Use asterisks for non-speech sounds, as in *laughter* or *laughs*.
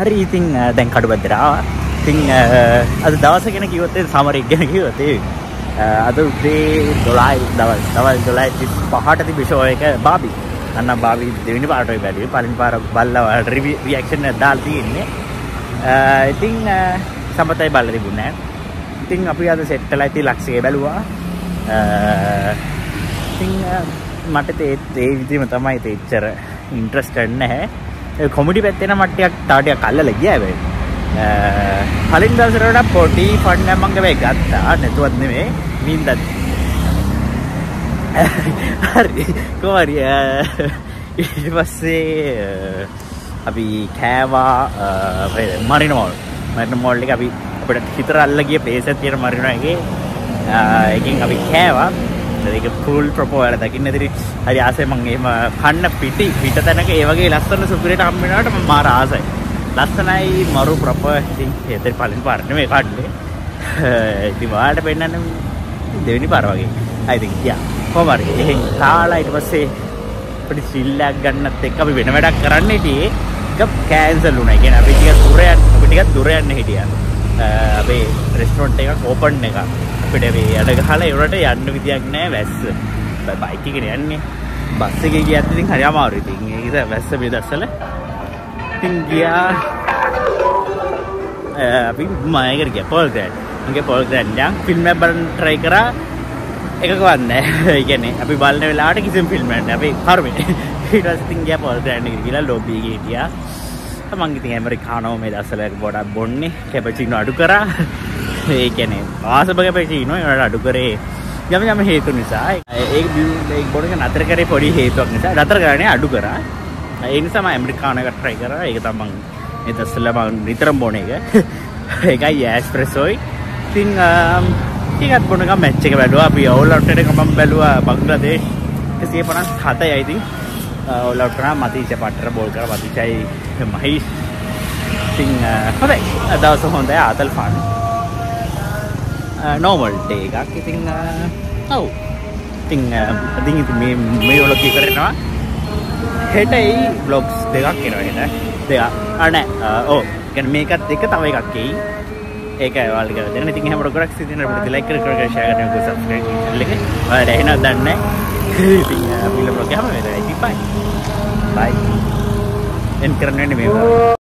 හරි ඉතින් දැන් කඩුබද්දරාව ඉතින් අද දවස ගැන කිවත්තේ සමරක් ගැන කිවතේ අද උදේ දොලායි දවල් දවල් දොලායි තිස් පහට ති බිෂෝ එක බාබි. අන්න බාබි දෙවිනි පාටයි බැලි පලින් පාර බල්ල රිවි රියක්ෂණ දාල් තියෙන්නේ. ඉතිං සමතයි බල්ල තිබුණෑ ඉතිං අපි අද සෙට්ටල ඇති ලක්ෂය බැලුවා. ඉතිං මට තේත් ඒ විදිම තමයි තේච්චර ඉන්ට්‍රස්ටන්න හැ කොමිටි පැත්තෙන මට්ටයක් තාටය කල්ල ගියාවේ කලින් දසරට පොඩි පන්න මංගවේ ගත්තා. නැතුවත් නෙවේ මීන්දත් හරි. කොමරිය ඊට පස්සේ අපි කෑවා මරිනමෝල් මරන මෝල්ලි අපි අපට හිතර අල්ලගිය පේස තියෙන මරිනගේ එකින් අපි කෑවා. ඒක පුල් ප්‍රපෝල දකින්න. දිරි හරි ආසය මංගේම කන්න පිටි. පිට තැනක ඒවගේ ලස්සන්න සුපිරට අම්මෙනට මාර ආසයි. ලස්සනයි මරු ප්‍රප. ඒතර පලින් පාරණ මේ කාඩ්ඩේ ඉති වාට පෙන්න්න දෙවනි පරවගේ අයිති කිය කොමරි එහෙ කාලා ඉට පස්සේ පටි සිල්ලක් ගන්නත් එක් අපි වෙන වැඩක් කරන්නටියේ කෑන්සල් වුන ගෙන අපි ටික දුරයන් පිටිකත් දුරයන්න හිටිය. අපේ රෙස්ටරොන්ට් එක කෝපන් එක අපිට වේ අඩ ගහලා එවරට යන්න විදියක් නෑ වැස්ස. බයිතිකෙන යන්නේ. බස්ස එක ගිය ඇතිතින් හරි අමාරු ඉතින් ඒකද වැස්ස බෙදස්සල. ඉතින් ගියා. අපි මයකට ගිය පොල් ග්‍රෑන්ඩ් මගේ පොල් ග්‍රෑන්ඩ් යන්. ෆිල්ම් එකක් බලන්න try කරා. එකක වන්නේ *laughs* ඒ කියන්නේ අපි බලන වෙලාවට කිසිම ෆිල්ම් එකක් නෑ. අපි කර්මේ. *laughs* ඊට පස්සේ ඉතින් ගියා පොල් ග්‍රෑන්ඩ් එකට ගිහලා ලොබි එකේ හිටියා. මං ඉතින් ඇමරිකානෝ මේ දවස්වල ගොඩක් බොන්නේ. කැපචිනෝ අඩු කරා. *laughs* ඒ කියන්නේ ආසබ කැපචිනෝ ඒවට අඩු කරේ යම් යම් හේතු නිසා. ඒක ඒක බොන එක නතර කරේ පොඩි හේතුවක් නිසා. නතර කරන්නේ අඩු කරා. ඒ නිසා මම ඇමරිකානෝ එකට try කරා. ඒක තමයි මේ දවස්වල මම නිතරම බොන එක. *laughs* ඒකයි ඇස්ප්‍රෙසෝයි. ඉතින් ඒකත් බොන එක මැච් එක බැලුවා. අපි ඕල් අවුට් එක මම බැලුවා බංග්ලාදේශ් 157යි I think ඕල් අවුට් කරා. මතීච පට්ටර බෝල් කරා. මතීචයි මහේෂ්. ඉතින් හොඳයි. දවස හොඳයි. ආතල් ෆන් නෝමල් ඩේ එකක් ඉතින් ඔව් ඉතින් ඉතින් ඉතින් මේ මේ වලොග් එක කරනවා හෙටයි බ්ලොග්ස් දෙකක් එනවා හෙට දෙක අනේ ඕ කියන්නේ මේකත් එක තව එකක් එයි ඒක ඔයාලට කියලා දෙන්න. ඉතින් එහෙම රොකරක් සිටින අපිට ලයික් කර කර ෂෙයා කරන්න ගොස් සබ්ස්ක්‍රයිබ් channel එක. ඔයාලට එහෙනම් දන්නේ නැහැ. ඉතින් අපි ලොග් එකම වෙනවා. ඉතින් බයි. බයි. එන් කරන්න වෙන්නේ මේවා.